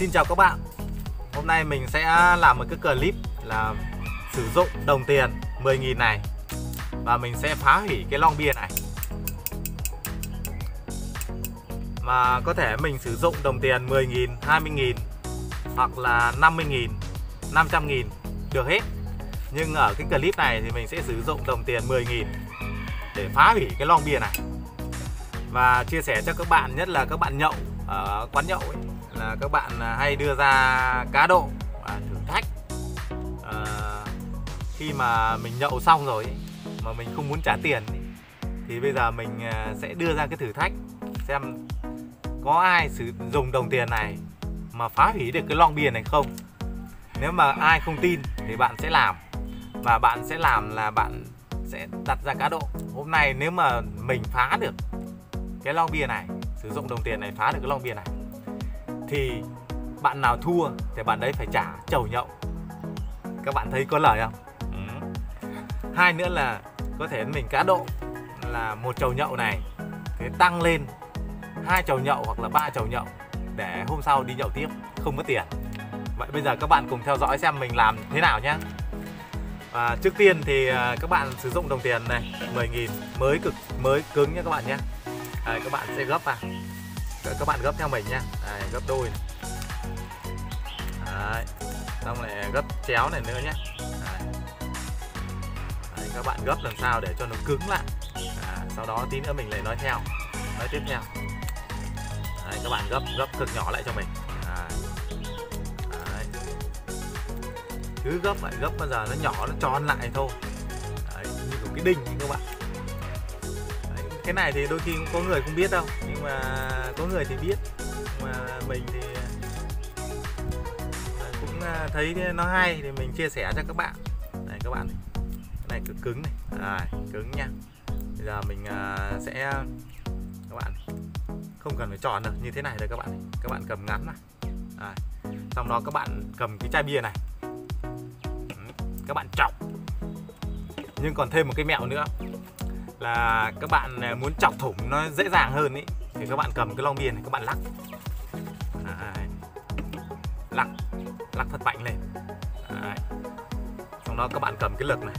Xin chào các bạn. Hôm nay mình sẽ làm một cái clip là sử dụng đồng tiền 10.000 này. Và mình sẽ phá hủy cái lon bia này. Mà có thể mình sử dụng đồng tiền 10.000, 20.000 Hoặc là 50.000, 500.000 Được hết. Nhưng ở cái clip này thì mình sẽ sử dụng đồng tiền 10.000 Để phá hủy cái lon bia này. Và chia sẻ cho các bạn nhất là các bạn nhậu ở quán nhậu ấy là các bạn à, hay đưa ra cá độ và thử thách. À, khi mà mình nhậu xong rồi ấy, mà mình không muốn trả tiền ấy, thì bây giờ mình à, sẽ đưa ra cái thử thách xem có ai sử dụng đồng tiền này mà phá hủy được cái long biển này không. Nếu mà ai không tin thì bạn sẽ làm và bạn sẽ làm là bạn sẽ đặt ra cá độ. Hôm nay nếu mà mình phá được cái long bia này sử dụng đồng tiền này phá được cái long bia này thì bạn nào thua thì bạn đấy phải trả chầu nhậu. Các bạn thấy có lời không? Ừ. hai nữa là có thể mình cá độ là một chầu nhậu này thế tăng lên hai chầu nhậu hoặc là ba chầu nhậu để hôm sau đi nhậu tiếp không mất tiền. Vậy bây giờ các bạn cùng theo dõi xem mình làm thế nào nhé và trước tiên thì à, các bạn sử dụng đồng tiền này 10.000 mới cực mới cứng nhé các bạn nhé Đây, à, các bạn sẽ gấp vào. Đấy, các bạn gấp theo mình nha Đấy, gấp đôi này. Đấy. xong lại gấp chéo này nữa nhé Đấy. Đấy, các bạn gấp làm sao để cho nó cứng lại à, sau đó tí nữa mình lại nói theo nói tiếp theo Đấy, các bạn gấp gấp cực nhỏ lại cho mình Đấy. Đấy. cứ gấp lại gấp bao giờ nó nhỏ nó tròn lại thôi Đấy, như một cái đinh các bạn cái này thì đôi khi cũng có người không biết đâu nhưng mà có người thì biết. Mà mình thì à, cũng à, thấy nó hay thì mình chia sẻ cho các bạn. Này các bạn cái này cực cứng này. À, cứng nha. Bây giờ mình à, sẽ các bạn không cần phải tròn được như thế này đâu các bạn các bạn cầm ngắn này. À, xong đó các bạn cầm cái chai bia này. Các bạn trọng nhưng còn thêm một cái mẹo nữa là các bạn à, muốn chọc thủng nó dễ dàng hơn ý thì các bạn cầm cái lon bia này các bạn lắc Đấy. lắc lắc thật mạnh lên Đấy. xong đó các bạn cầm cái lực này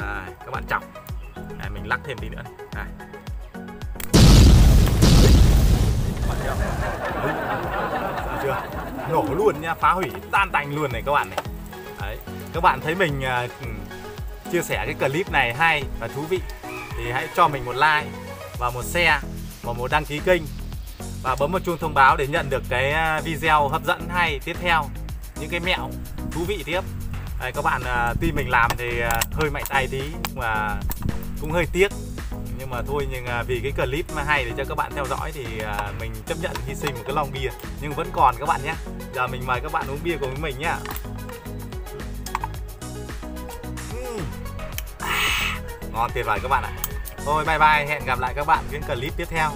Đấy. các bạn chọc Đấy, mình lắc thêm tí nữa này Đấy. chưa nổ luôn nha phá hủy tan tành luôn này các bạn này Đấy. các bạn thấy mình uh, chia sẻ cái clip này hay và thú vị thì hãy cho mình một like và một share và một đăng ký kênh và bấm vào chuông thông báo để nhận được cái à, video hấp dẫn hay tiếp theo những cái mẹo thú vị tiếp. Đây, các bạn à, tuy mình làm thì à, hơi mạnh tay tí mà cũng hơi tiếc. Nhưng mà thôi nhưng vì cái clip mà hay để cho các bạn theo dõi thì mình chấp nhận hy sinh một cái lon bia. Nhưng vẫn còn các bạn nhé. Giờ mình mời các bạn uống bia cùng với mình nhá. Ngon tuyệt vời các bạn ạ. Thôi bye bye, hẹn gặp lại các bạn những clip tiếp theo.